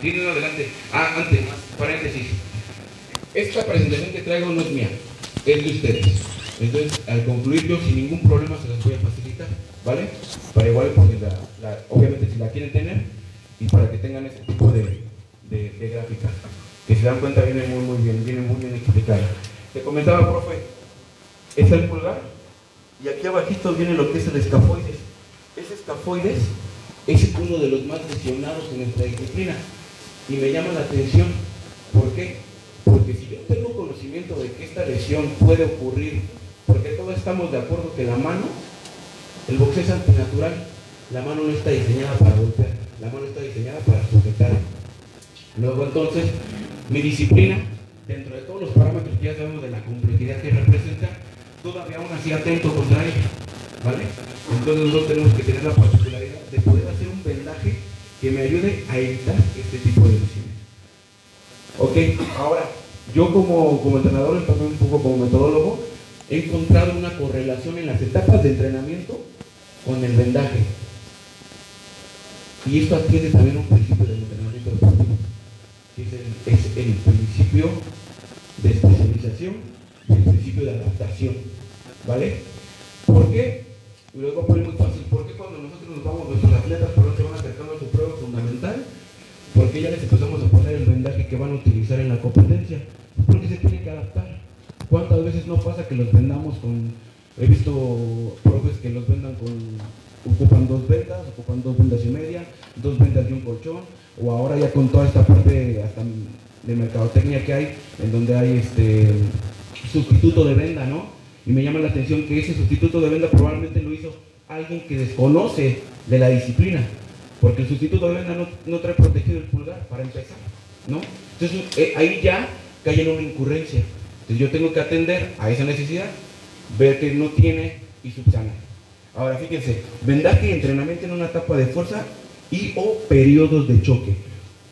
Sí, no, adelante. Ah, antes, paréntesis. Esta presentación que traigo no es mía, es de ustedes. Entonces, al concluir yo sin ningún problema se las voy a facilitar, ¿vale? Para igual, porque obviamente si la quieren tener y para que tengan ese tipo de, de, de gráfica. Que si dan cuenta viene muy, muy bien, viene muy bien explicada. Te comentaba, profe, es el pulgar y aquí abajito viene lo que es el escafoides. Ese escafoides es uno de los más lesionados en nuestra disciplina y me llama la atención. ¿Por qué? Porque si yo tengo conocimiento de que esta lesión puede ocurrir, porque todos estamos de acuerdo que la mano, el boxeo es antinatural, la mano no está diseñada para golpear, la mano está diseñada para sujetar. Luego entonces, mi disciplina, dentro de todos los parámetros que ya sabemos de la complejidad que representa, todavía aún así atento contra ella, ¿vale? Entonces nosotros tenemos que tener la particularidad de poder que me ayude a evitar este tipo de lesiones. Ok, ahora, yo como, como entrenador y también un poco como metodólogo, he encontrado una correlación en las etapas de entrenamiento con el vendaje. Y esto atiende también un principio del entrenamiento deportivo, que es el, es el principio de especialización y el principio de adaptación. ¿Vale? ¿Por qué? Y lo voy a poner muy fácil. ¿Por qué cuando nosotros nos vamos, nuestros atletas, por se van acercando a su prueba fundamental? ¿Por qué ya les empezamos a poner el vendaje que van a utilizar en la competencia? Porque se tiene que adaptar. ¿Cuántas veces no pasa que los vendamos con... He visto profes que los vendan con... Ocupan dos vendas, ocupan dos vendas y media, dos vendas y un colchón, o ahora ya con toda esta parte hasta de mercadotecnia que hay, en donde hay este sustituto de venda, ¿no? Y me llama la atención que ese sustituto de venda probablemente lo hizo alguien que desconoce de la disciplina, porque el sustituto de venda no, no trae protegido el pulgar para empezar, ¿no? Entonces eh, ahí ya cae en una incurrencia. Entonces yo tengo que atender a esa necesidad, ver que no tiene y subsanar. Ahora fíjense, vendaje y entrenamiento en una etapa de fuerza y o periodos de choque.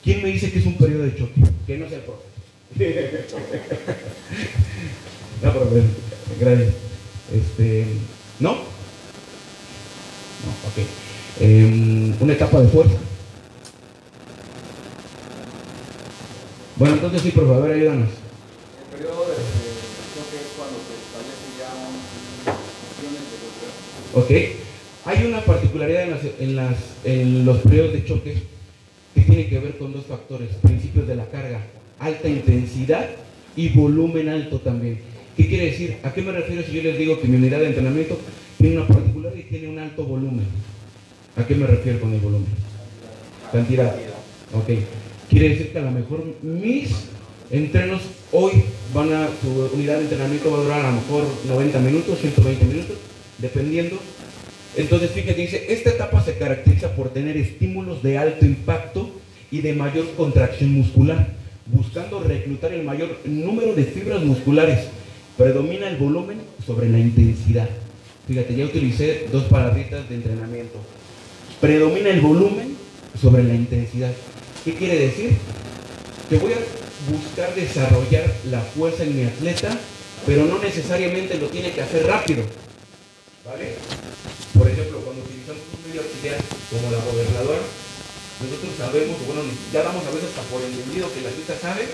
¿Quién me dice que es un periodo de choque? Que no sea el profe. no, profe, gracias. Este, ¿No? No, ok. Una etapa de fuerza. Bueno, entonces sí, por favor, ayúdanos. El periodo de de choque es cuando se establece ya un- de. ¿Ok? Hay una particularidad en, las- en las- en los periodos de choque que tiene que ver con dos factores, principios de la carga, alta intensidad y volumen alto también. ¿Qué quiere decir? ¿A qué me refiero si yo les digo que mi unidad de entrenamiento tiene una particularidad y tiene un alto volumen? ¿A qué me refiero con el volumen? Cantidad. Ok. Quiere decir que a lo mejor mis entrenos hoy van a, su unidad de entrenamiento va a durar a lo mejor 90 minutos, 120 minutos, dependiendo. Entonces, fíjate, dice, esta etapa se caracteriza por tener estímulos de alto impacto y de mayor contracción muscular, buscando reclutar el mayor número de fibras musculares. Predomina el volumen sobre la intensidad. Fíjate, ya utilicé dos palabritas de entrenamiento. Predomina el volumen sobre la intensidad. ¿Qué quiere decir? Que voy a buscar desarrollar la fuerza en mi atleta, pero no necesariamente lo tiene que hacer rápido. ¿Vale? Por ejemplo, cuando utilizamos un medio auxiliar como la gobernadora, nosotros sabemos, bueno, ya damos a veces hasta por entendido que la atleta sabe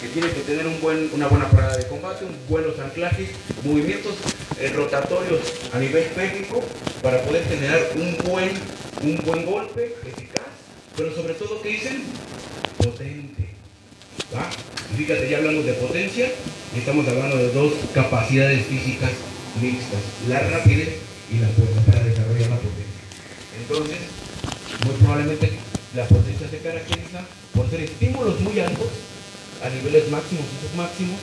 que tiene que tener un buen, una buena parada de combate, un buenos anclajes, movimientos eh, rotatorios a nivel técnico para poder generar un buen, un buen golpe eficaz, pero sobre todo, ¿qué dicen? Potente. ¿va? Fíjate, ya hablamos de potencia y estamos hablando de dos capacidades físicas mixtas, la rapidez y la fuerza para desarrollar la potencia. Entonces, muy probablemente la potencia se caracteriza por ser estímulos muy altos a niveles máximos y submáximos,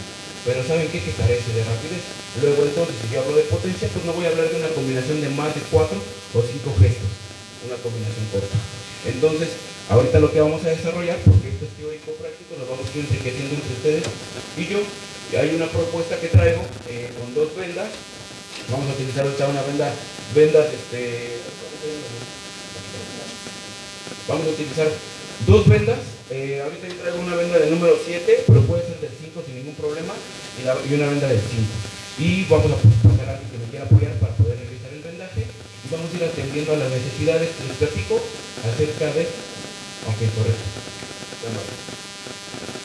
pero ¿saben qué? Que carece de rapidez. Luego entonces, si yo hablo de potencia, pues no voy a hablar de una combinación de más de cuatro o cinco gestos, una combinación corta. Entonces, ahorita lo que vamos a desarrollar, porque esto es teórico práctico, nos vamos a ir enriqueciendo entre ustedes y yo, y hay una propuesta que traigo eh, con dos vendas, vamos a utilizar ahorita una venda, vendas, este, vamos a utilizar dos vendas, eh, ahorita yo traigo una venda del número 7, pero puede ser del 5 sin ningún problema, y, una venda del 5. Y vamos a pasar a alguien que me quiera apoyar para poder realizar el vendaje, y vamos a ir atendiendo a las necesidades que les platico acerca de... Ok, correcto.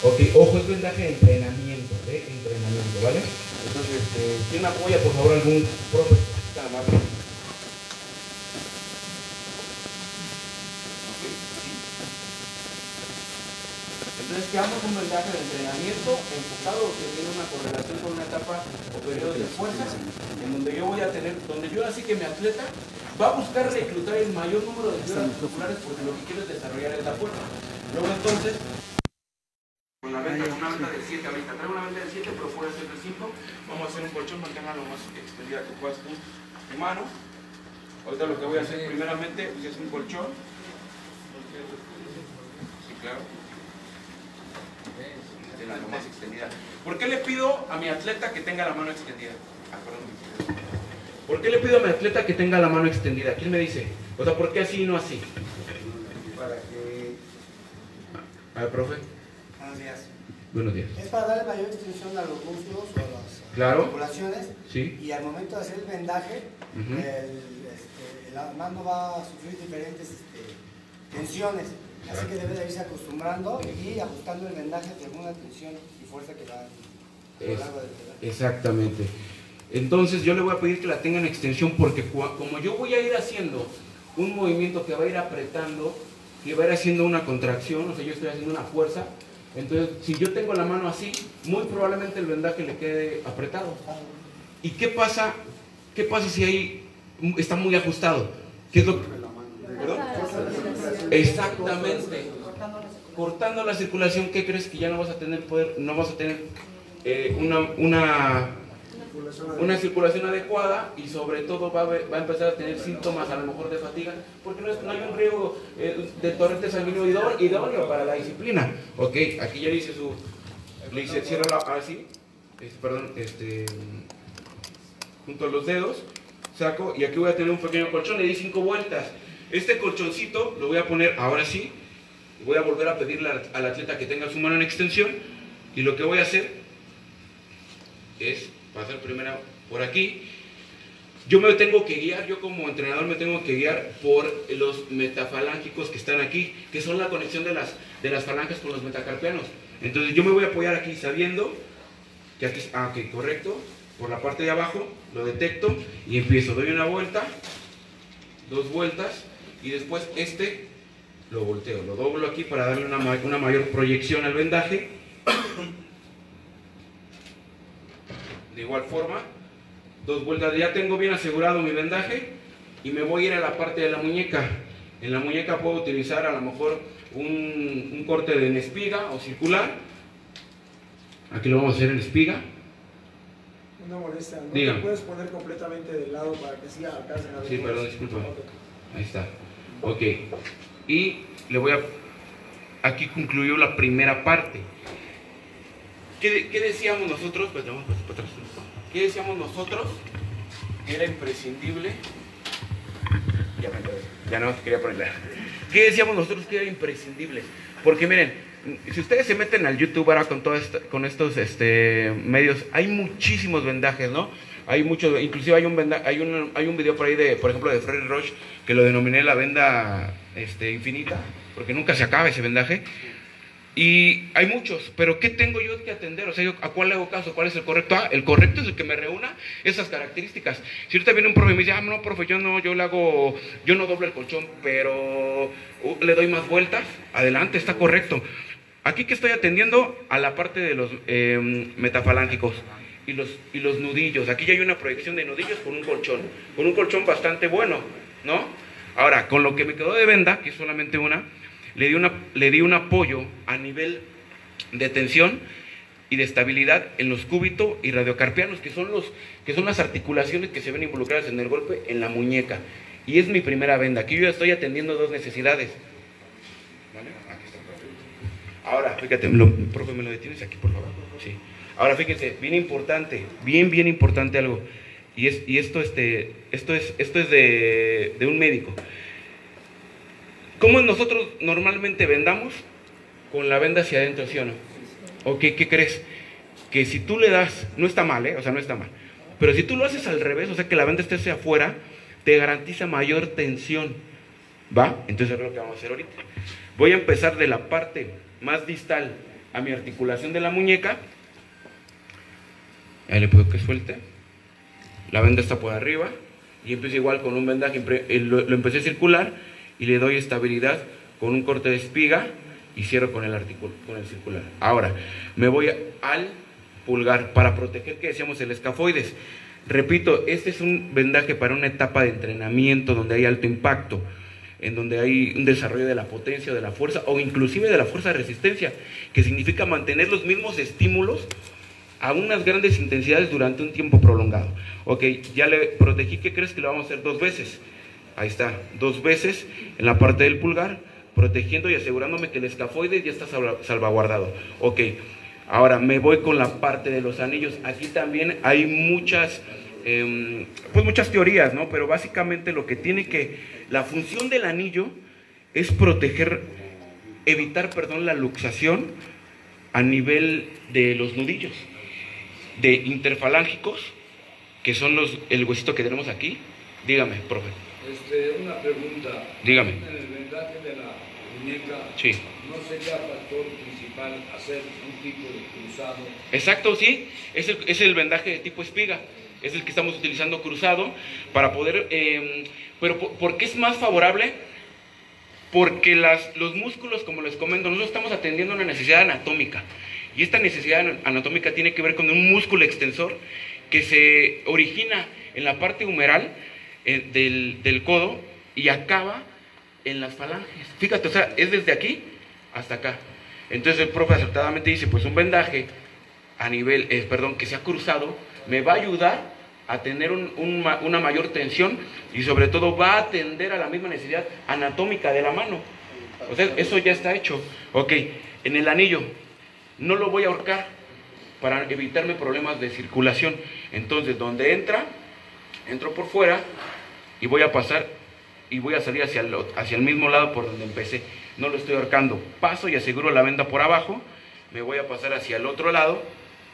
Ok, ojo, es vendaje de entrenamiento, de entrenamiento, ¿vale? Entonces, este, ¿quién apoya, por favor, algún profe? Está amable. Ok, sí. Entonces, quedamos un vendaje de entrenamiento enfocado que tiene una correlación con una etapa o periodo de fuerza, en donde yo voy a tener, donde yo así que mi atleta va a buscar reclutar el mayor número de fibras musculares porque lo que quiere es desarrollar es la fuerza. Luego entonces, con la venta, con una venta de 7 ahorita, traigo una venta de 7, pero puede ser de 5. Vamos a hacer un colchón, manténla lo más extendida que puedas tu mano. Ahorita lo que voy a hacer primeramente es un colchón. Sí, claro. Más extendida. ¿Por qué le pido a mi atleta que tenga la mano extendida? Ah. ¿Por qué le pido a mi atleta que tenga la mano extendida? ¿Quién me dice? O sea, ¿por qué así y no así? Para que. A ver, profe. Buenos días. Buenos días. Es para darle mayor extensión a los músculos o a las Claro. articulaciones Sí. y al momento de hacer el vendaje, el, este, la mano va a sufrir diferentes este, tensiones. Así que debe de irse acostumbrando y ajustando el vendaje según la tensión y fuerza que va a lo largo del vendaje. Exactamente. Entonces yo le voy a pedir que la tenga en extensión porque como yo voy a ir haciendo un movimiento que va a ir apretando, que va a ir haciendo una contracción, o sea, yo estoy haciendo una fuerza, entonces si yo tengo la mano así, muy probablemente el vendaje le quede apretado. ¿Y qué pasa? ¿Qué pasa si ahí está muy ajustado? ¿Qué es lo que-. Exactamente. Cortando la circulación, ¿qué crees que ya no vas a tener poder, no vas a tener eh, una, una, una circulación adecuada y sobre todo va a, va a empezar a tener síntomas a lo mejor de fatiga, porque no, es- no hay un riesgo eh, de torrente sanguíneo idó- idóneo para la disciplina. Ok, aquí ya le hice su, le hice, cierro la, así, este, perdón, este, junto a los dedos, saco y aquí voy a tener un pequeño colchón, le di cinco vueltas. Este colchoncito lo voy a poner ahora sí, voy a volver a pedirle al, atleta que tenga su mano en extensión y lo que voy a hacer es pasar primero por aquí. Yo me tengo que guiar, yo como entrenador me tengo que guiar por los metafalángicos que están aquí, que son la conexión de las, de las falanges con los metacarpianos. Entonces yo me voy a apoyar aquí sabiendo que aquí, ah, ok, correcto, por la parte de abajo, lo detecto y empiezo, doy una vuelta, dos vueltas y después este lo volteo, lo doblo aquí para darle una, ma- una mayor proyección al vendaje. De igual forma, dos vueltas, ya tengo bien asegurado mi vendaje y me voy a ir a la parte de la muñeca. En la muñeca puedo utilizar a lo mejor un, un corte de en espiga o circular. Aquí lo vamos a hacer en espiga. Una molestia, ¿no Diga. te puedes poner completamente de lado para que sí alcancen a ver Sí, perdón, disculpa. Ahí está. Ok. Y le voy a... Aquí concluyó la primera parte. ¿Qué, qué decíamos nosotros? Pues vamos para atrás. ¿Qué decíamos nosotros? Que era imprescindible. Ya. Ya no quería ponerla. ¿Qué decíamos nosotros que era imprescindible? Porque miren, si ustedes se meten al YouTube ahora con todo esto- con estos este, medios, hay muchísimos vendajes, ¿no? Hay muchos, inclusive hay un venda, hay un hay un video por ahí de, por ejemplo, de Freddy Roche que lo denominé la venda este, infinita, porque nunca se acaba ese vendaje. Y hay muchos, pero ¿qué tengo yo que atender? O sea, ¿a cuál le hago caso? ¿Cuál es el correcto? Ah, el correcto es el que me reúna esas características. Si ahorita viene un profe y me dice, ah, no, profe, yo no, yo le hago, yo no doblo el colchón, pero uh, le doy más vueltas, adelante, está correcto. Aquí que estoy atendiendo a la parte de los eh, metafalángicos y los, y los nudillos. Aquí ya hay una proyección de nudillos con un colchón, con un colchón bastante bueno, ¿no? Ahora, con lo que me quedó de venda, que es solamente una, le di, una, le di un apoyo a nivel de tensión y de estabilidad en los cúbito y radiocarpianos, que son, los, que son las articulaciones que se ven involucradas en el golpe en la muñeca. Y es mi primera venda. Aquí yo estoy atendiendo dos necesidades. ¿Vale? Aquí está. Ahora, fíjate, profe, ¿me lo detienes aquí, por favor? Sí. Ahora, fíjense, bien importante, bien, bien importante algo. Y, es, y esto, este, esto es, esto es de, un médico. ¿Cómo nosotros normalmente vendamos? Con la venda hacia adentro, ¿sí o no? ¿O qué, qué crees? Que si tú le das, no está mal, ¿eh? O sea, no está mal. Pero si tú lo haces al revés, o sea, que la venda esté hacia afuera, te garantiza mayor tensión. ¿Va? Entonces es lo que vamos a hacer ahorita. Voy a empezar de la parte más distal a mi articulación de la muñeca. Ahí le puedo que suelte. La venda está por arriba. Y empiezo igual con un vendaje. eh, Lo, empecé a circular y le doy estabilidad con un corte de espiga y cierro con el, articul- con el circular. Ahora, me voy al pulgar para proteger, que decíamos, el escafoides. Repito, este es un vendaje para una etapa de entrenamiento donde hay alto impacto, en donde hay un desarrollo de la potencia, de la fuerza o inclusive de la fuerza de resistencia, que significa mantener los mismos estímulos a unas grandes intensidades durante un tiempo prolongado. Ok, ya le protegí, ¿qué crees que lo vamos a hacer dos veces? Ahí está, dos veces en la parte del pulgar, protegiendo y asegurándome que el escafoide ya está salva- salvaguardado. Ok, ahora me voy con la parte de los anillos. Aquí también hay muchas, em, pues muchas teorías, ¿no? Pero básicamente lo que tiene que, la función del anillo es proteger, evitar, perdón, la luxación a nivel de los nudillos, de interfalángicos, que son los, el huesito que tenemos aquí. Dígame, profe. Este, una pregunta. Dígame. En el vendaje de la muñeca, Sí. ¿no sería factor principal hacer un tipo de cruzado? Exacto, sí. Es el, es el vendaje de tipo espiga. Es el que estamos utilizando cruzado para poder... eh, pero ¿por, por qué es más favorable? Porque las, los músculos, como les comento, nosotros estamos atendiendo una necesidad anatómica. Y esta necesidad anatómica tiene que ver con un músculo extensor que se origina en la parte humeral eh, del, del codo y acaba en las falanges. Fíjate, o sea, es desde aquí hasta acá. Entonces el profe acertadamente dice, pues un vendaje a nivel, eh, perdón, que sea cruzado, me va a ayudar a tener una mayor tensión y sobre todo va a atender a la misma necesidad anatómica de la mano. O sea, eso ya está hecho. Ok, en el anillo, no lo voy a ahorcar para evitarme problemas de circulación. Entonces, donde entra, entro por fuera y voy a pasar y voy a salir hacia el, hacia el mismo lado por donde empecé. No lo estoy ahorcando. Paso y aseguro la venda por abajo. Me voy a pasar hacia el otro lado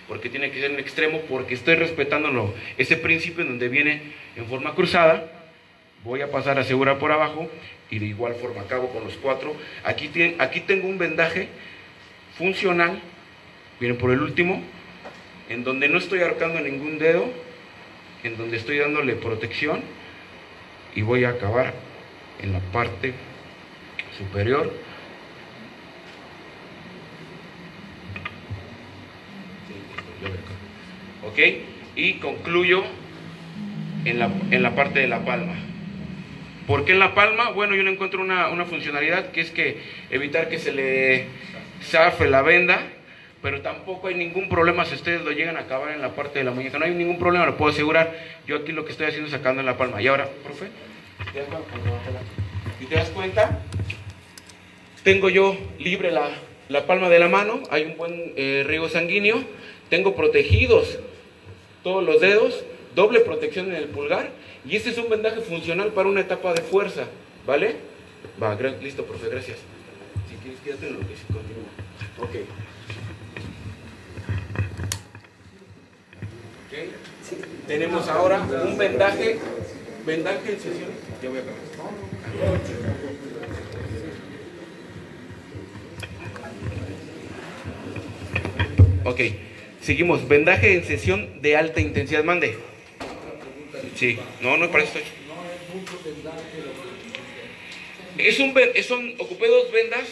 porque tiene que ser en extremo porque estoy respetándolo. Ese principio en donde viene en forma cruzada. Voy a pasar a asegurar por abajo y de igual forma acabo con los cuatro. Aquí, tien- aquí tengo un vendaje funcional. Miren por el último. En donde no estoy ahorcando ningún dedo. En donde estoy dándole protección. Y voy a acabar en la parte superior. ¿Ok? Y concluyo en la, en la parte de la palma. ¿Por qué en la palma? Bueno, yo le encuentro una, una funcionalidad que es que evitar que se le zafe la venda, pero tampoco hay ningún problema si ustedes lo llegan a acabar en la parte de la muñeca. No hay ningún problema, lo puedo asegurar. Yo aquí lo que estoy haciendo es sacando en la palma. Y ahora, profe. Si te das cuenta, tengo yo libre la, la palma de la mano, hay un buen eh, riego sanguíneo, tengo protegidos todos los dedos, doble protección en el pulgar, y este es un vendaje funcional para una etapa de fuerza, ¿vale? Va, listo, profe, gracias. Si quieres, quédate en lo que continúa. Ok. Ok. Tenemos ahora un vendaje, vendaje en sesión. Ya voy a. Ok, seguimos. Vendaje en sesión de alta intensidad. Mande. Sí, no, no, para eso estoy. Es un, son, ocupé dos vendas.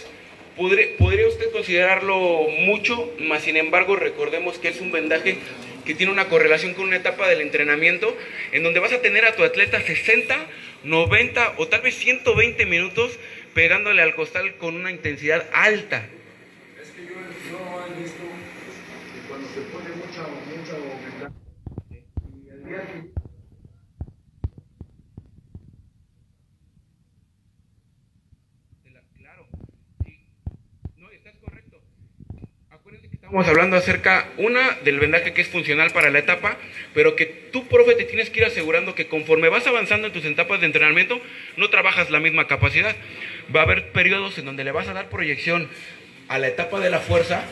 Podría usted considerarlo mucho, mas sin embargo recordemos que es un vendaje que tiene una correlación con una etapa del entrenamiento en donde vas a tener a tu atleta 60, 90 o tal vez 120 minutos pegándole al costal con una intensidad alta. Es que yo he visto que cuando se pone mucha, mucha y el día que Claro, sí. No, estás correcto. Acuérdense que estamos hablando acerca, una, del vendaje que es funcional para la etapa, pero que tú, profe, te tienes que ir asegurando que conforme vas avanzando en tus etapas de entrenamiento, no trabajas la misma capacidad. Va a haber periodos en donde le vas a dar proyección a la etapa de la fuerza,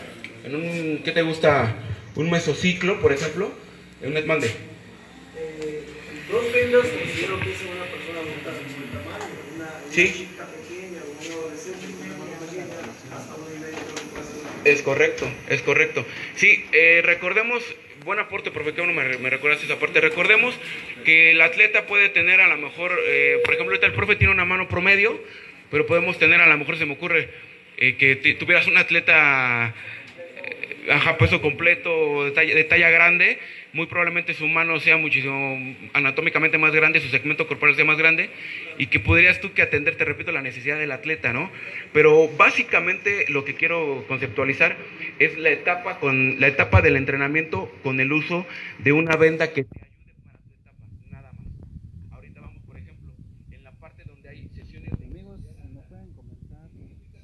en un, ¿qué te gusta? Un mesociclo, por ejemplo, en un mande. Eh, dos vendas considero que es una persona montada en buen tamaño, una, una Sí. chica pequeña o una adolescente con una mano pequeña, hasta un y medio no puede Es correcto, es correcto. Sí, eh, recordemos, buen aporte, profe, que uno me, me recuerdas esa parte. Recordemos que el atleta puede tener a lo mejor, eh, por ejemplo, ahorita el profe tiene una mano promedio, pero podemos tener, a lo mejor se me ocurre, eh, que tuvieras un atleta eh, ajá, peso completo, de talla, de talla grande, muy probablemente su mano sea muchísimo anatómicamente más grande, su segmento corporal sea más grande, y que podrías tú que atender, te repito, la necesidad del atleta, ¿no? Pero básicamente lo que quiero conceptualizar es la etapa con la etapa del entrenamiento con el uso de una venda que te ayude para tu etapa, nada más. Ahorita vamos, por ejemplo, en la parte donde hay sesiones de Amigos, ¿me pueden comentar si este,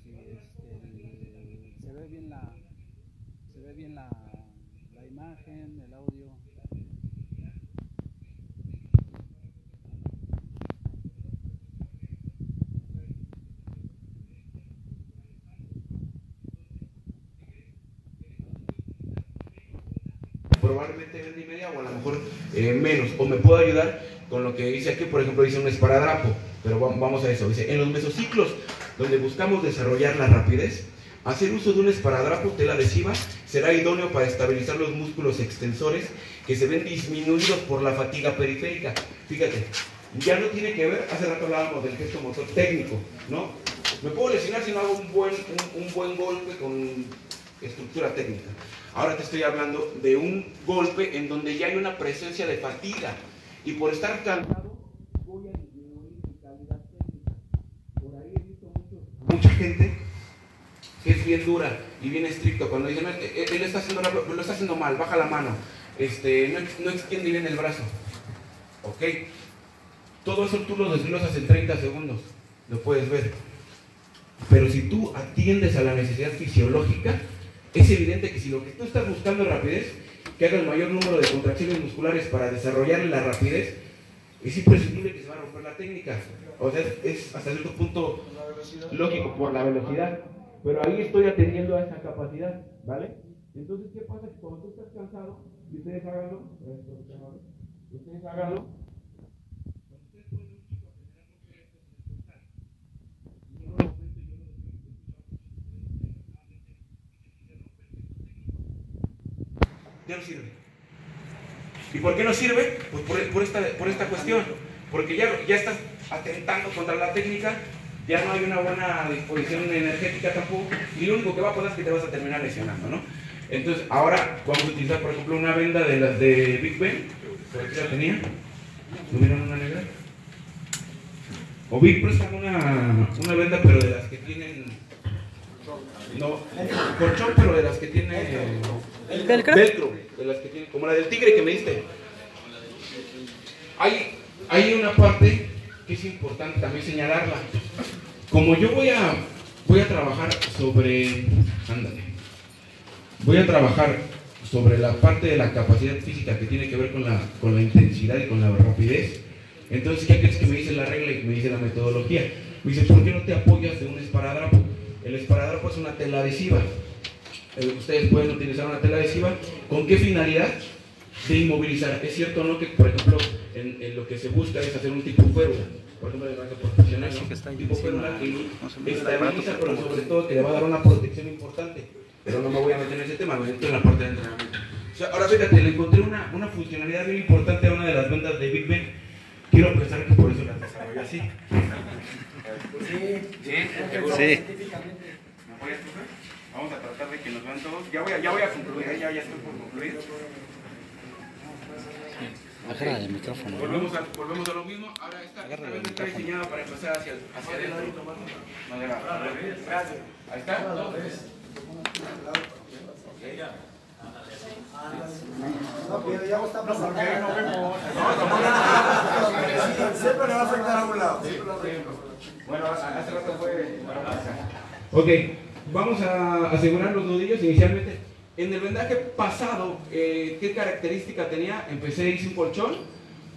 se ve bien la se ve bien la, la imagen, el audio? Probablemente venda y media o a lo mejor eh, menos. O me puedo ayudar con lo que dice aquí, por ejemplo, dice un esparadrapo, pero va- vamos a eso. Dice, en los mesociclos, donde buscamos desarrollar la rapidez, hacer uso de un esparadrapo tela adhesiva será idóneo para estabilizar los músculos extensores que se ven disminuidos por la fatiga periférica. Fíjate, ya no tiene que ver, hace rato hablábamos del gesto motor técnico, ¿no? Me puedo lesionar si no hago un buen, un buen golpe con estructura técnica. Ahora te estoy hablando de un golpe en donde ya hay una presencia de fatiga y por estar cansado voy a disminuir mi calidad técnica. Por ahí he visto mucho- mucha gente que es bien dura y bien estricto cuando dicen "No, eh, él está haciendo lo está haciendo mal, baja la mano, este, no, no extiende bien el brazo. Ok, todo eso tú lo desglosas en 30 segundos, lo puedes ver. Pero si tú atiendes a la necesidad fisiológica, es evidente que si lo que tú estás buscando es rapidez, que haga el mayor número de contracciones musculares para desarrollar la rapidez, es imprescindible que se va a romper la técnica. O sea, es hasta cierto punto lógico por la velocidad. Pero ahí estoy atendiendo a esa capacidad, ¿vale? Entonces, ¿qué pasa? Que cuando tú estás cansado, y ustedes háganlo, ustedes háganlo, ya no sirve. ¿Y por qué no sirve? Pues por, esta, por esta cuestión. Porque ya, ya estás atentando contra la técnica, ya no hay una buena disposición energética tampoco, y lo único que va a pasar es que te vas a terminar lesionando, ¿no? Entonces, ahora vamos a utilizar, por ejemplo, una venda de las de Big Ben, por aquí la tenía, ¿no una negra? O Big prestan una, una venda, pero de las que tienen, no, colchón, pero de las que tienen... ¿Velcro? Velcro, de las que tiene, como la del tigre que me diste. Hay, hay una parte que es importante también señalarla. Como yo voy a, voy a trabajar sobre, ándale, voy a trabajar sobre la parte de la capacidad física que tiene que ver con la, con la intensidad y con la rapidez. Entonces, ¿qué crees que me dice la regla y me dice la metodología? Me dice, ¿por qué no te apoyas de un esparadrapo? El esparadrapo es una tela adhesiva. Ustedes pueden utilizar una tela adhesiva. ¿Con qué finalidad? De inmovilizar. Es cierto, ¿no? Que, por ejemplo, en, en lo que se busca es hacer un tipo férula. Por ejemplo, de base profesional, ¿no? tipo férula que estabiliza, pero sobre todo que le va a dar una protección importante. Pero no me voy a meter en ese tema, me meto en la parte de entrenamiento. O sea, ahora fíjate, le encontré una, una funcionalidad bien importante a una de las ventas de Big Ben. Quiero pensar que por eso las desarrollé así. Sí, ¿Sí? Vamos a tratar de que nos vean todos. Ya voy a, ya voy a concluir, ¿eh? ya, ya estoy por concluir. Baja el micrófono. ¿no? Volvemos a, volvemos a lo mismo. Ahora esta, esta el está micrófono. diseñada para empezar hacia, hacia adentro. No, de la- Gracias. Ahí está. No, pero ya está pasando. Siempre le va a afectar a un lado. Bueno, hace rato fue. Ok, vamos a asegurar los nudillos inicialmente. En el vendaje pasado, eh, ¿qué característica tenía? Empecé, hice un colchón,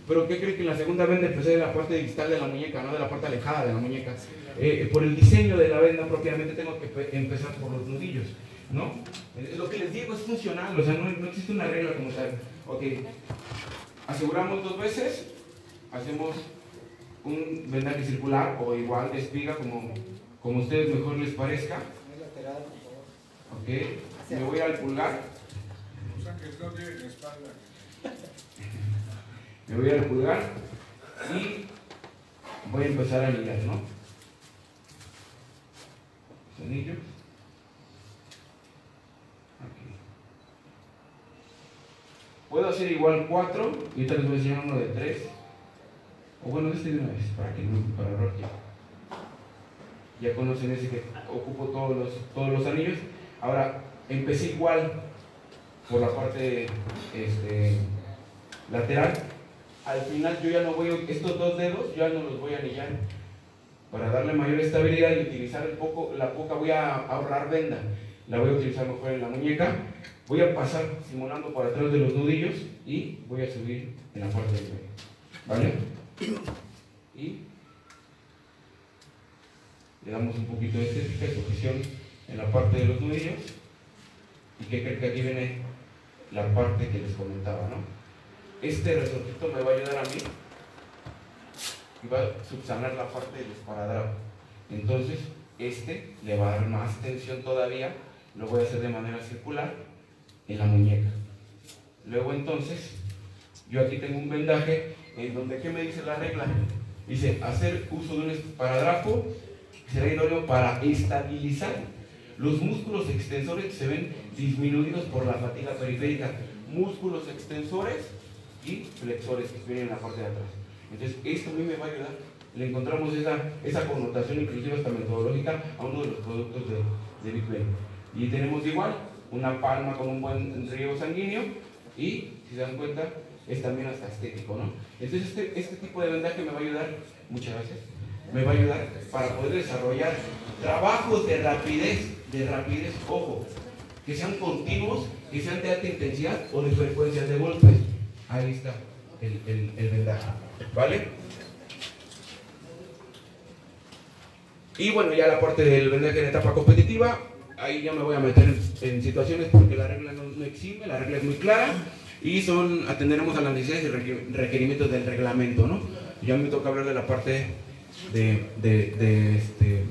pero ¿qué cree que en la segunda venda empecé de la parte distal de la muñeca, no de la parte alejada de la muñeca? Eh, por el diseño de la venda propiamente tengo que pe- empezar por los nudillos, ¿no? Eh, Lo que les digo es funcional, o sea, no, no existe una regla como tal. Ok, aseguramos dos veces, hacemos un vendaje circular o igual de espiga como, como a ustedes mejor les parezca. Ok, me voy al pulgar. Me voy al pulgar y voy a empezar a ligar, ¿no? Los anillos. Puedo hacer igual 4 y ahorita les voy a enseñar uno de 3. O bueno, este de una vez, para que no, para ahorrar. Ya conocen ese que ocupo todos los, todos los anillos. Ahora, empecé igual por la parte este, lateral. Al final yo ya no voy, estos dos dedos ya no los voy a anillar. Para darle mayor estabilidad y utilizar el poco, la poca voy a ahorrar venda. La voy a utilizar mejor en la muñeca. Voy a pasar simulando por atrás de los nudillos y voy a subir en la parte del medio. ¿Vale? Y le damos un poquito de estética y posición en la parte de los nudillos. ¿Y que creen que aquí viene la parte que les comentaba, ¿no? Este resortito me va a ayudar a mí y va a subsanar la parte del esparadrapo. Entonces, este le va a dar más tensión todavía, lo voy a hacer de manera circular en la muñeca. Luego entonces, yo aquí tengo un vendaje en donde, ¿qué me dice la regla? Dice, hacer uso de un esparadrapo será idóneo para estabilizar los músculos extensores que se ven disminuidos por la fatiga periférica. Músculos extensores y flexores que vienen en la parte de atrás. Entonces, esto a mí me va a ayudar. Le encontramos esa, esa connotación, inclusive hasta metodológica, a uno de los productos de, de Big Bang. Y tenemos igual una palma con un buen riego sanguíneo y, si se dan cuenta, es también hasta estético, ¿no? Entonces, este, este tipo de vendaje me va a ayudar, muchas gracias, me va a ayudar para poder desarrollar trabajos de rapidez, de rapidez, ojo, que sean continuos, que sean de alta intensidad o de frecuencias de golpes. Ahí está el, el, el vendaje, ¿vale? Y bueno, ya la parte del vendaje en etapa competitiva, ahí ya me voy a meter en, en situaciones porque la regla no, no exime, la regla es muy clara y son atenderemos a las necesidades y requ- requerimientos del reglamento, ¿no? Ya me toca hablar de la parte de, este,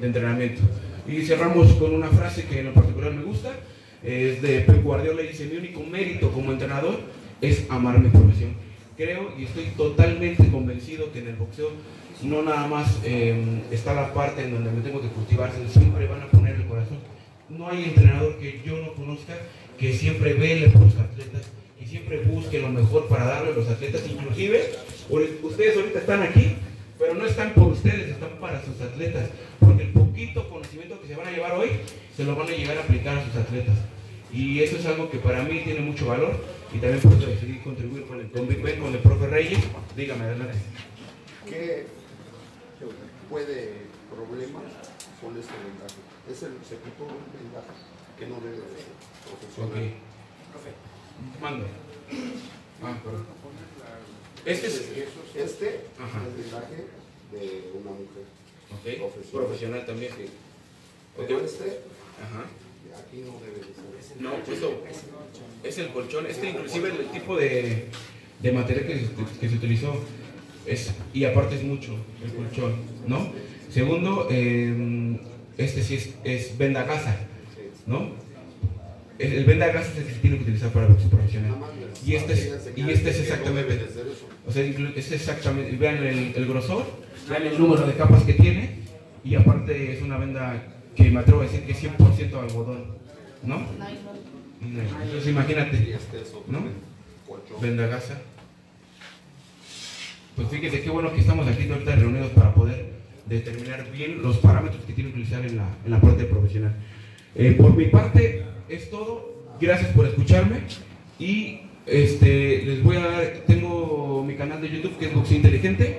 de entrenamiento. Y cerramos con una frase que en lo particular me gusta, es de Pep Guardiola y dice, mi único mérito como entrenador es amar mi profesión. Creo y estoy totalmente convencido que en el boxeo no nada más eh, está la parte en donde me tengo que cultivar, siempre van a poner el corazón. No hay entrenador que yo no conozca que siempre vele por los atletas, siempre busque lo mejor para darle a los atletas, inclusive ustedes ahorita están aquí, pero no están por ustedes, están para sus atletas, porque el poquito conocimiento que se van a llevar hoy, se lo van a llegar a aplicar a sus atletas. Y eso es algo que para mí tiene mucho valor y también por eso decidí contribuir con el, con con el profe Reyes. Dígame, adelante. ¿Qué puede problemas con este vendaje? Es el se quitó un vendaje que no debe de ser profesional. Ok. Mando. Ah, perdón. Este es. Este Ajá. es el vendaje de una mujer. Profesional. Profesional también. Sí. Ok. Pero este Ajá. aquí no debe de ser. No, esto es el colchón. Este inclusive el tipo de, de material que se, que se utilizó es, y aparte es mucho el colchón, ¿no? Segundo, eh, este sí es, es venda gasa, ¿no? El, venda gasa es el que se tiene que utilizar para boxeo profesional. Y este es, y este es exactamente, o sea, es exactamente, vean el, el grosor, vean el número de capas que tiene y aparte es una venda que me atrevo a decir que es 100% algodón, ¿no? Entonces imagínate, este ¿no? Venda gasa. Pues fíjese qué bueno que estamos aquí ahorita reunidos para poder determinar bien los parámetros que tiene que utilizar en la, en la parte profesional. Eh, por mi parte es todo. Gracias por escucharme y este les voy a dar, tengo mi canal de YouTube que es Boxeo Inteligente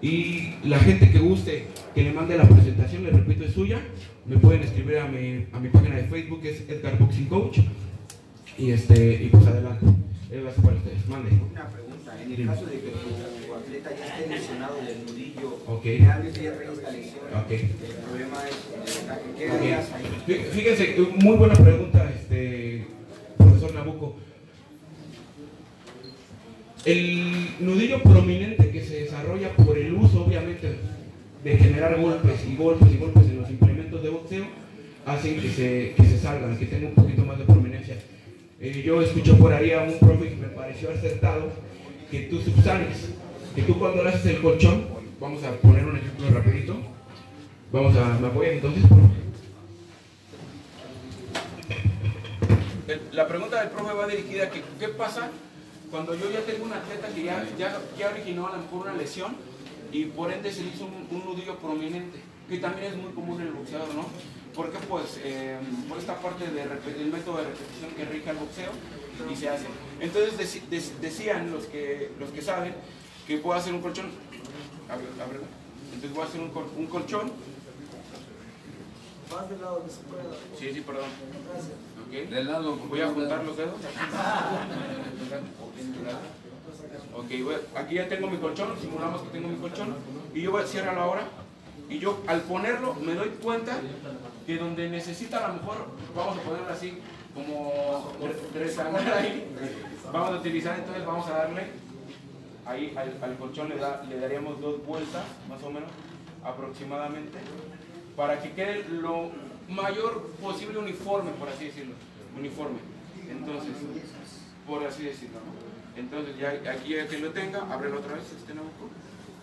y la gente que guste que le mande la presentación, le repito, es suya. Me pueden escribir a mi, a mi página de Facebook que es Edgar Boxing Coach y este y pues adelante. Es gracias para ustedes. Mande. Una pregunta, en el caso de que tu atleta ya esté lesionado del nudillo, Ok. realmente ya trae esta lesión, el problema es el. ¿Qué Ok. harías ahí? Fí- Fíjense, muy buena pregunta, este, profesor Nabuco. El nudillo prominente que se desarrolla por el uso, obviamente, de generar golpes y golpes y golpes en los implementos de boxeo, hacen que se, que se salgan, que tengan un poquito más de prominencia. Eh, yo escuché por ahí a un profe que me pareció acertado, que tú subsanes, que tú cuando le haces el colchón, vamos a poner un ejemplo rapidito, vamos a, ¿me apoyan entonces? La pregunta del profe va dirigida a que qué pasa cuando yo ya tengo un atleta que ya, ya, ya originó a lo mejor una lesión y por ende se le hizo un, un nudillo prominente, que también es muy común en el boxeador, ¿no? Porque pues eh, por esta parte de del método de repetición que rige el boxeo y se hace. Entonces dec- decían los que, los que saben que puedo hacer un colchón. Abre- ábrelo. Entonces voy a hacer un, col- un colchón. Más del lado que se pueda. Sí, sí, perdón. Gracias. Ok. Del lado. Voy a juntar los dedos. Ok, voy a- aquí ya tengo mi colchón, simulamos que tengo mi colchón y yo voy a cerrarlo ahora y yo al ponerlo me doy cuenta que donde necesita a lo mejor, vamos a ponerlo así como re- rezaglar ahí, vamos a utilizar entonces, vamos a darle ahí al, al colchón le, da- le daríamos dos vueltas más o menos aproximadamente para que quede lo mayor posible uniforme, por así decirlo, uniforme. Entonces, por así decirlo, ¿no? Entonces ya aquí ya que lo tenga, ábrelo otra vez este nuevo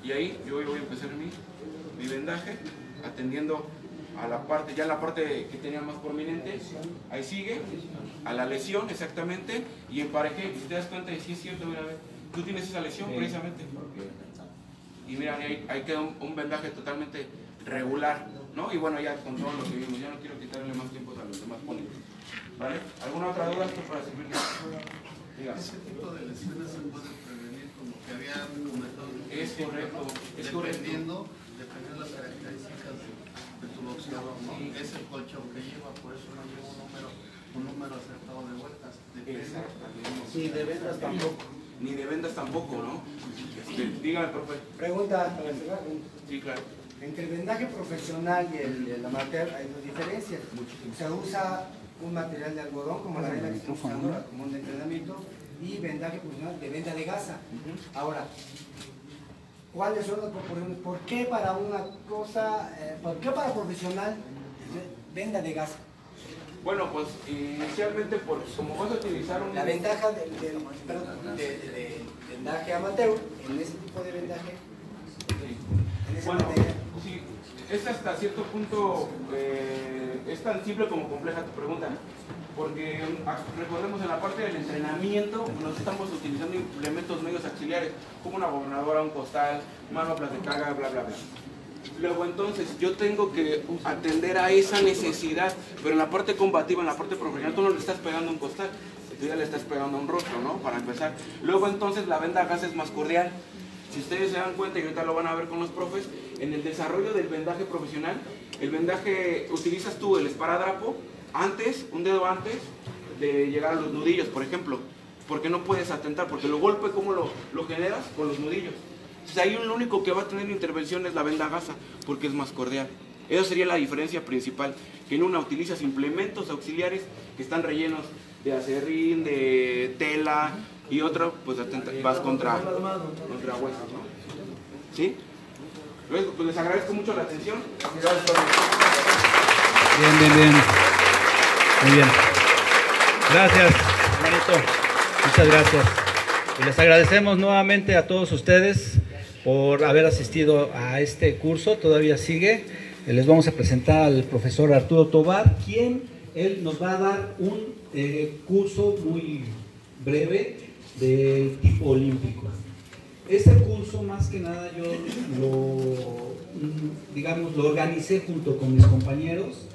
y ahí yo voy a empezar mi, mi vendaje atendiendo a la parte, ya la parte que tenía más prominente, ahí sigue, a la lesión exactamente, y emparejé, si te das cuenta, y sí es cierto, mira, ve, tú tienes esa lesión precisamente. Y mira, ahí, ahí queda un, un vendaje totalmente regular, ¿no? Y bueno, ya con todo lo que vimos, ya no quiero quitarle más tiempo a los demás ponentes. ¿Vale? ¿Alguna otra duda esto para servirle? Diga. Ese tipo de lesiones se pueden prevenir como que había comentado. Es correcto, es correcto. Dependiendo, dependiendo de las características de, de tu boxeador, ¿no? Es el colchón que lleva, por eso no lleva un número, un número acertado de vueltas. Depende. Exactamente. Sí, de ventas tampoco. Ni de vendas tampoco, ¿no? Este, dígame, profe. Pregunta. Sí, claro. Entre el vendaje profesional y el, el amateur hay dos diferencias. Se usa un material de algodón como la venda que estamos usando ahora, como un de entrenamiento y vendaje profesional de venda de gasa. Ahora, ¿cuáles son las proporciones? ¿Por qué para una cosa, eh, por qué para profesional venda de gasa? Bueno, pues inicialmente, por, como vas a utilizar un... La ventaja del, del, perdón, de- de- del vendaje amateur en ese tipo de vendaje, en ese Bueno, material. Sí, es hasta cierto punto, eh, es tan simple como compleja tu pregunta, porque ah, recordemos en la parte del entrenamiento, nos estamos utilizando implementos medios auxiliares, como una gobernadora, un costal, manoplas de carga, bla, bla, bla. Luego entonces yo tengo que atender a esa necesidad, pero en la parte combativa, en la parte profesional, tú no le estás pegando un costal, tú ya le estás pegando un rostro, ¿no? Para empezar. Luego entonces la venda gas es más cordial. Si ustedes se dan cuenta, y ahorita lo van a ver con los profes, en el desarrollo del vendaje profesional, el vendaje, utilizas tú el esparadrapo antes, un dedo antes de llegar a los nudillos, por ejemplo, porque no puedes atentar, porque lo golpe, ¿cómo lo, lo generas? Con los nudillos. Entonces ahí lo único que va a tener intervención es la venda gasa, porque es más cordial. Esa sería la diferencia principal, que en una utilizas implementos auxiliares que están rellenos de acerrín, de tela y otro, pues atenta- vas contra, contra huesos, ¿no? ¿Sí? Luego, Pues les agradezco mucho la atención. Bien, bien, bien. Muy bien. Gracias, hermanito. Muchas gracias. Y les agradecemos nuevamente a todos ustedes por haber asistido a este curso. Todavía sigue. Eh, Les vamos a presentar al profesor Arturo Tobar, quien él nos va a dar un eh, curso muy breve de tipo olímpico. Este curso, más que nada, yo lo, digamos, lo organicé junto con mis compañeros,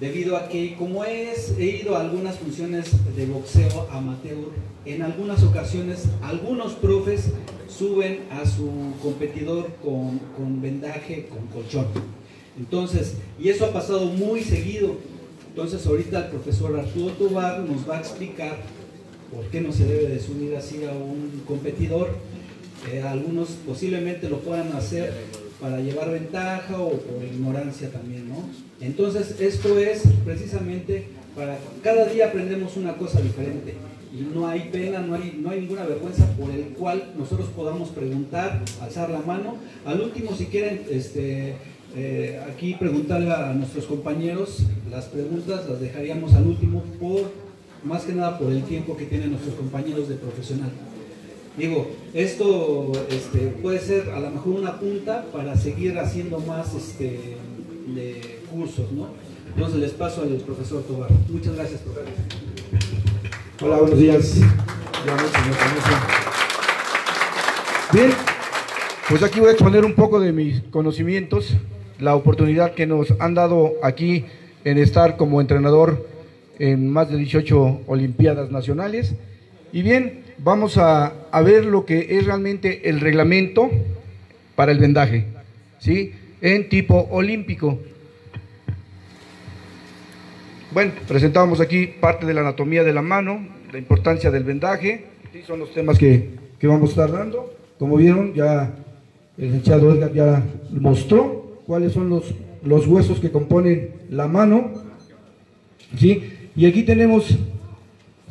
debido a que como he ido a algunas funciones de boxeo amateur, en algunas ocasiones algunos profes suben a su competidor con, con vendaje, con colchón. Entonces, y eso ha pasado muy seguido. Entonces, ahorita el profesor Arturo Tobar nos va a explicar por qué no se debe de subir así a un competidor. Eh, algunos posiblemente lo puedan hacer para llevar ventaja o por ignorancia también, ¿no? Entonces, esto es precisamente para cada día aprendemos una cosa diferente y no hay pena, no hay, no hay ninguna vergüenza por el cual nosotros podamos preguntar, alzar la mano. Al último, si quieren, este, eh, aquí preguntarle a nuestros compañeros, las preguntas las dejaríamos al último por, más que nada por el tiempo que tienen nuestros compañeros de profesional. Digo, esto este, puede ser a lo mejor una punta para seguir haciendo más este, de cursos, ¿no? Entonces les paso al profesor Tobar. Muchas gracias, profesor. Hola, buenos días. Bien, pues aquí voy a exponer un poco de mis conocimientos, la oportunidad que nos han dado aquí en estar como entrenador en más de 18 Olimpiadas Nacionales. Y bien, vamos a, a ver lo que es realmente el reglamento para el vendaje, ¿sí? En tipo olímpico. Bueno, presentamos aquí parte de la anatomía de la mano, la importancia del vendaje, ¿sí? son los temas que, que vamos a estar dando. Como vieron, ya el licenciado Edgar ya mostró cuáles son los, los huesos que componen la mano, ¿sí? Y aquí tenemos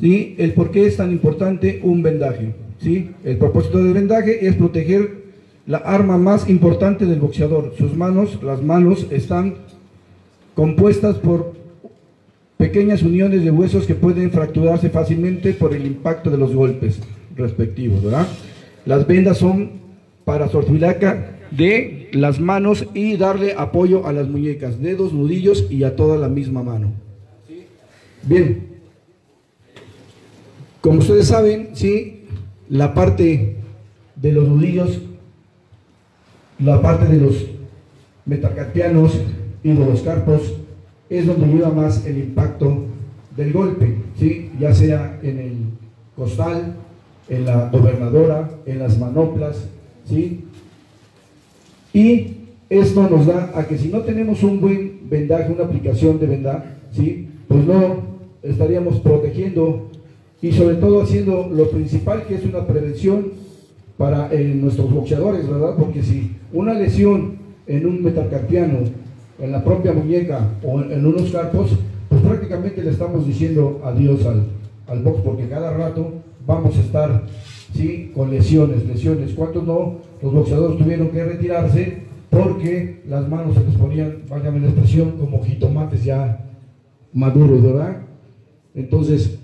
¿sí? el por qué es tan importante un vendaje, ¿sí? El propósito del vendaje es proteger la arma más importante del boxeador. Sus manos, las manos están compuestas por pequeñas uniones de huesos que pueden fracturarse fácilmente por el impacto de los golpes respectivos, ¿verdad? Las vendas son para sortilaca de las manos y darle apoyo a las muñecas, dedos, nudillos y a toda la misma mano. Bien, como ustedes saben, sí, la parte de los nudillos, la parte de los metacarpianos y de los carpos es donde lleva más el impacto del golpe, ¿sí? ya sea en el costal, en la gobernadora, en las manoplas, ¿sí? Y esto nos da a que si no tenemos un buen vendaje, una aplicación de vendaje, ¿sí? Pues no estaríamos protegiendo y sobre todo haciendo lo principal que es una prevención para eh, nuestros boxeadores, ¿verdad? Porque si una lesión en un metacarpiano, en la propia muñeca o en, unos carpos, pues prácticamente le estamos diciendo adiós al, al box porque cada rato vamos a estar ¿sí? con lesiones, lesiones. ¿Cuántos no? Los boxeadores tuvieron que retirarse porque las manos se les ponían, váyame la expresión, como jitomates ya maduros, ¿verdad? Entonces,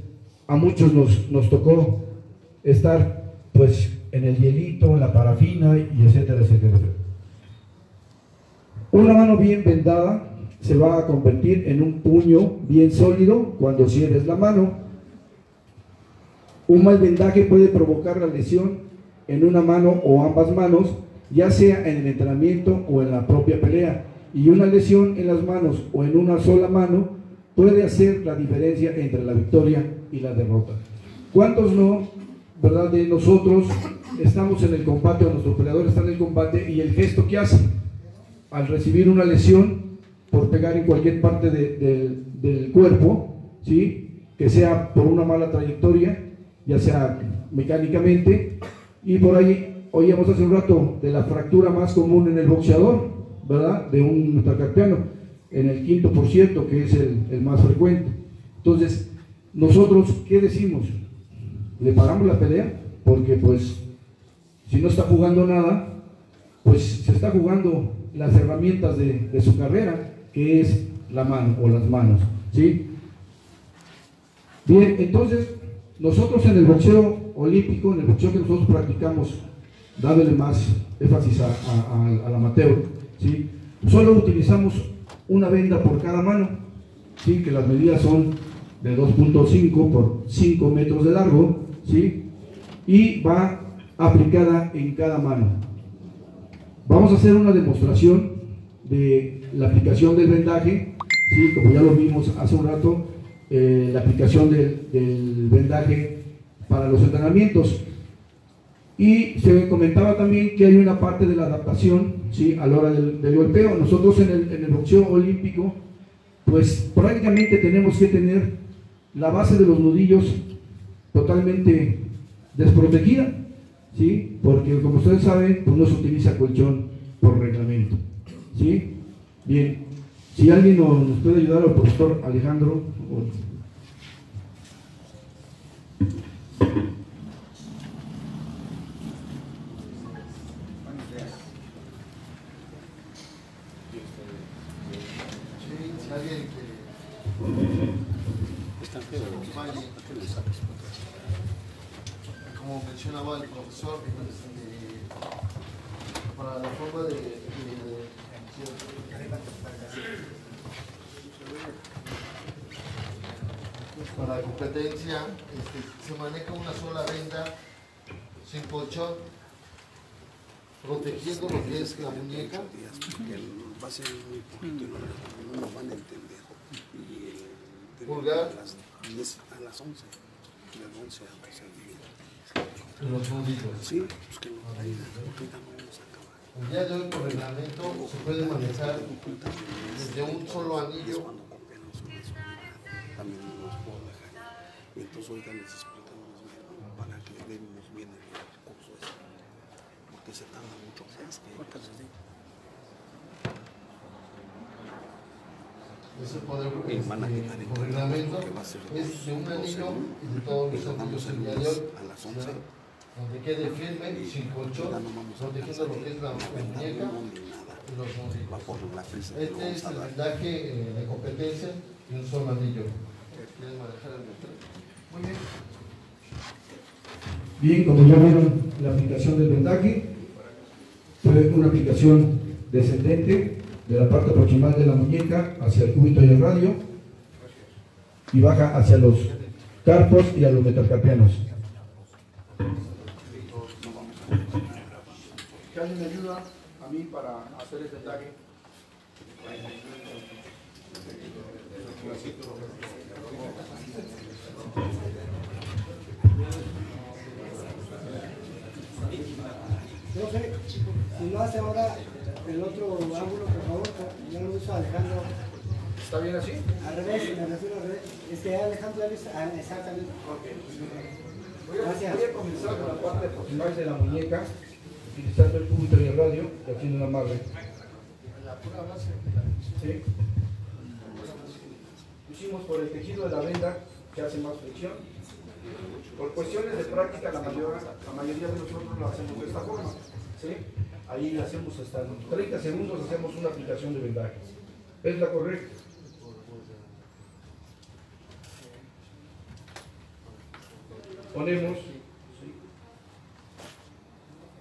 a muchos nos, nos tocó estar pues en el hielito, en la parafina y etcétera, etcétera. Una mano bien vendada se va a convertir en un puño bien sólido cuando cierres la mano. Un mal vendaje puede provocar la lesión en una mano o ambas manos, ya sea en el entrenamiento o en la propia pelea. Y una lesión en las manos o en una sola mano puede hacer la diferencia entre la victoria y la derrota. ¿Cuántos no, verdad, de nosotros estamos en el combate o nuestro peleador está en el combate y el gesto que hace al recibir una lesión por pegar en cualquier parte de, de, del cuerpo, ¿sí? que sea por una mala trayectoria, ya sea mecánicamente, y por ahí oíamos hace un rato de la fractura más común en el boxeador, ¿verdad? De un metacarpiano, en el quinto por ciento, que es el, más frecuente. Entonces, nosotros, ¿qué decimos? ¿Le paramos la pelea? Porque pues, si no está jugando nada, pues se está jugando las herramientas de, su carrera, que es la mano o las manos. ¿sí? Bien, entonces, nosotros en el boxeo olímpico, en el boxeo que nosotros practicamos, dándole más énfasis al amateur, ¿sí? solo utilizamos una venda por cada mano, ¿sí? que las medidas son de 2.5 por 5 metros de largo, ¿sí? y va aplicada en cada mano. Vamos a hacer una demostración de la aplicación del vendaje, ¿sí? como ya lo vimos hace un rato, eh, la aplicación del, del, vendaje para los entrenamientos. Y se comentaba también que hay una parte de la adaptación ¿sí? a la hora del, golpeo. Nosotros en el, en el boxeo olímpico, pues prácticamente tenemos que tener la base de los nudillos totalmente desprotegida, ¿sí? Porque como ustedes saben, pues no se utiliza colchón por reglamento, ¿sí? Bien, si alguien nos, puede ayudar al profesor Alejandro. Como mencionaba el profesor, este, para la forma de, de- para la competencia este, se maneja una sola venda sin colchón protegiendo lo que es la muñeca Va a ser muy poquito y no, lo van a entender. Y el, Pulgar. A las 10, a las 11. De 11 a 12 y los nudillos. Sí, pues que no. El día de hoy por reglamento se puede manejar desde un solo anillo Cuando compren los también los puedo dejar. Y entonces ahorita les explicamos bien para que vemos bien el curso ese. Porque se tarda mucho. ¿Sabes qué? Ahorita les digo. ese poder a este, el por reglamento que va a ser es de un 12, anillo y de todos los anillos el día de hoy a las 11. Donde quede firme sin colchón protegiendo lo que es la muñeca y los lo este es el dar. vendaje eh, de competencia y un solo anillo ¿Quieres manejar el vendaje? Muy bien. Bien, como ya vieron la aplicación del vendaje, fue una aplicación descendente de la parte proximal de la muñeca hacia el cúbito y el radio y baja hacia los carpos y a los metacarpianos. ¿Que alguien me ayuda a mí para hacer el vendaje? Profe, si no hace ahora el otro ángulo, por favor, ya lo hizo Alejandro. ¿Está bien así? Al revés, me refiero al revés. Es que Alejandro ya lo hizo, ah, exactamente. Voy a, Gracias. voy a comenzar con la parte proximal de la muñeca, utilizando el cúbito y el radio y haciendo un amarre. ¿Sí? Hicimos por el tejido de la venda que hace más flexión. Por cuestiones de práctica, la, mayor- la mayoría de nosotros lo hacemos de esta forma. ¿sí? Ahí hacemos hasta en 30 segundos, hacemos una aplicación de vendaje. ¿Es la correcta? Ponemos.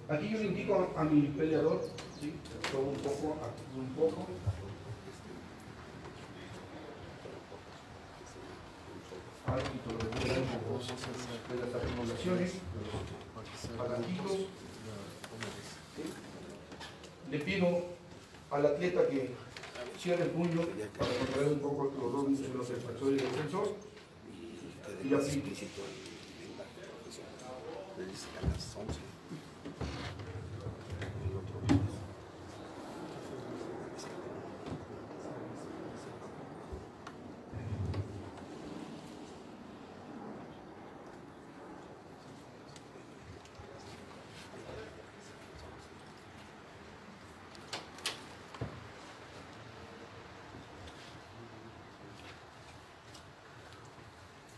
Aquí yo le indico a, a mi peleador, ¿sí? todo un poco, aquí un poco. Un poco de las acumulaciones, los. Le pido al atleta que cierre el puño para controlar un poco los dos músculos extensor y defensor y aplique. Le dice que a las 11. El otro día.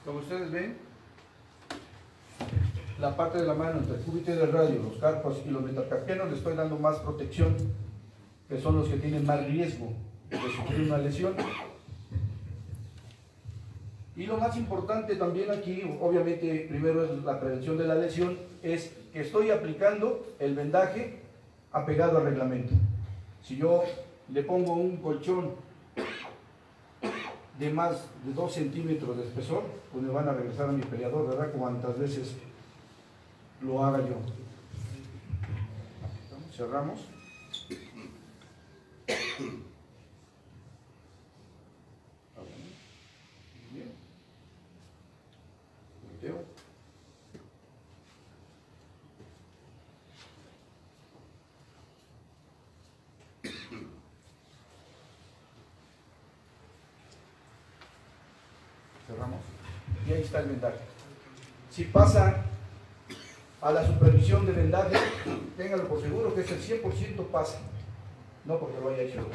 Como ustedes ven, la parte de la mano entre el cúbito y el radio, los carpos y los metacarpianos le estoy dando más protección, que son los que tienen más riesgo de sufrir una lesión. Y lo más importante también aquí, obviamente primero es la prevención de la lesión, es que estoy aplicando el vendaje apegado al reglamento. Si yo le pongo un colchón de más de 2 centímetros de espesor, pues me van a regresar a mi peleador, ¿verdad? Cuantas veces lo haga yo. Cerramos. Bien. Volteo. Cerramos. Y ahí está el vendaje. Si pasa a la supervisión de vendaje, téngalo por seguro que es el 100% pasa. No porque lo haya hecho.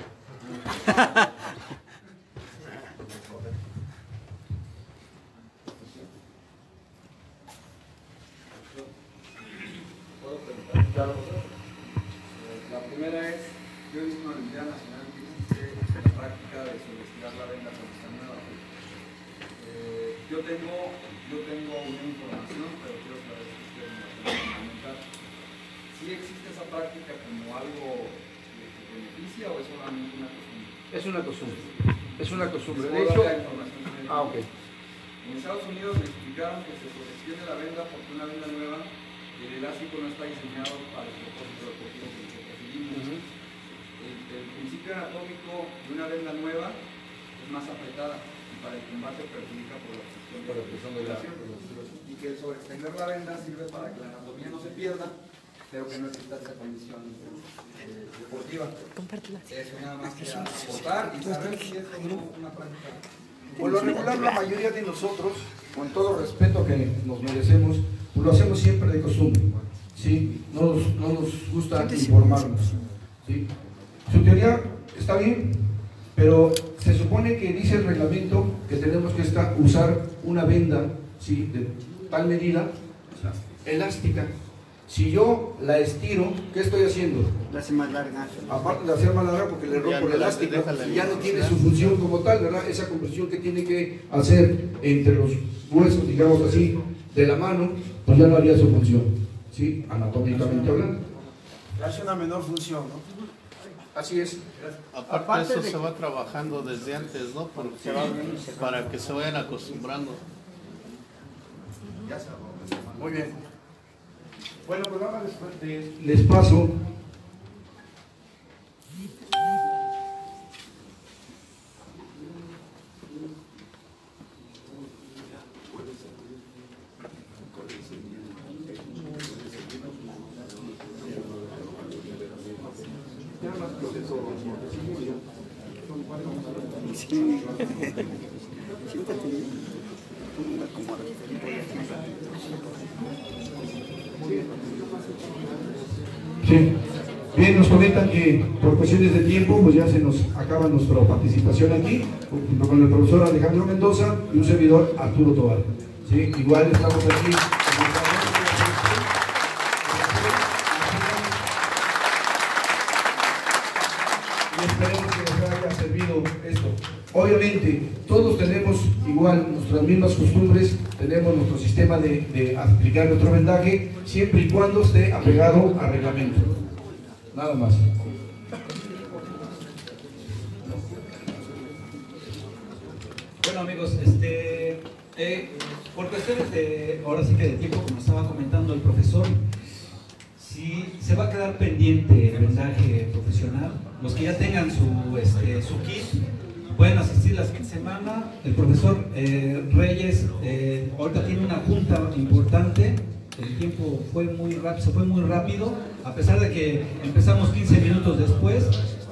La primera es, yo en la Olimpiada Nacional que que la práctica de subestirar la venda con nueva. Eh, yo tengo, yo tengo una información, pero quiero saber si ustedes me la pueden comentar. ¿Sí existe esa práctica como algo que beneficia o es solamente una costumbre? Es una costumbre. Es una costumbre. De hecho, ah, ok. En Estados Unidos me explicaron que se sobreestiende la venda porque una venda nueva, el elástico no está diseñado para el propósito deportivo que nosotros seguimos. el, el principio anatómico de una venda nueva es más apretada para el combate perjudica por la obstrucción de la circulación. Y que el sobreextender la venda sirve para que la anatomía no se pierda, pero que no exista esa condición eh, deportiva. Eso nada más que aportar y saber si es como una práctica. Por lo regular, la mayoría de nosotros, con todo respeto que nos merecemos, pues lo hacemos siempre de costumbre. ¿sí? No, nos, no nos gusta informarnos. ¿sí? Su teoría está bien, pero se supone que dice el reglamento que tenemos que estar, usar una venda ¿sí? de tal medida elástica. Si yo la estiro, ¿qué estoy haciendo? La hace más larga. Aparte de hacer más larga porque le rompo el elástico, ya no tiene su función como tal, ¿verdad? Esa compresión que tiene que hacer entre los huesos, digamos así, de la mano, pues ya no haría su función, ¿sí? Anatómicamente hablando. Hace una menor función, ¿no? Así es. Aparte, Aparte eso de- se va trabajando desde antes, ¿no? Porque para que se vayan acostumbrando. Muy bien. Bueno, pues ahora les, les- les paso. Sí. Bien, nos comentan que por cuestiones de tiempo, pues ya se nos acaba nuestra participación aquí, junto con el profesor Alejandro Mendoza y un servidor Arturo Tobar. Sí, igual estamos aquí. Y esperemos que les haya servido esto. Obviamente, todos tenemos igual nuestras mismas costumbres, tenemos nuestro sistema de, de aplicar nuestro vendaje, siempre y cuando esté apegado al reglamento. Nada más. Bueno amigos, este, eh, por cuestiones de, ahora sí que de tiempo, como estaba comentando el profesor, si se va a quedar pendiente el vendaje profesional, los que ya tengan su, este, su kit, pueden asistir la semana. El profesor eh, Reyes eh, ahorita tiene una junta importante, el tiempo fue muy rápido, se fue muy rápido, a pesar de que empezamos 15 minutos después,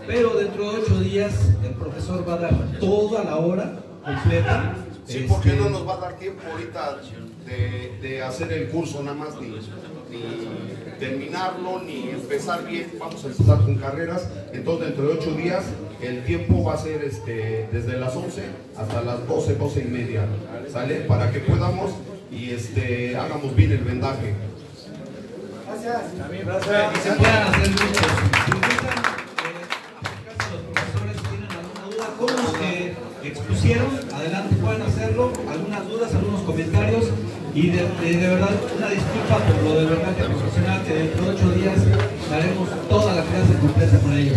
pero dentro de 8 días el profesor va a dar toda la hora completa. Sí, porque Este, no nos va a dar tiempo ahorita de, de hacer el curso nada más, ni, ni terminarlo, ni empezar bien. Vamos a empezar con carreras. Entonces, dentro de ocho días, el tiempo va a ser este, desde las 11 hasta las 12, 12 y media. ¿Sale? Para que podamos y este, hagamos bien el vendaje. Gracias. y se puedan hacer grupos. Si eh, acercarse a los profesores, si tienen alguna duda, como los que expusieron, adelante pueden hacerlo, algunas dudas, algunos comentarios y de, de- de verdad una disculpa por lo del verdaje profesional que dentro de ocho días daremos toda la clase completa con ellos.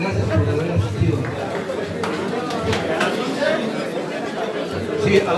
Gracias por haber asistido. Sí, a-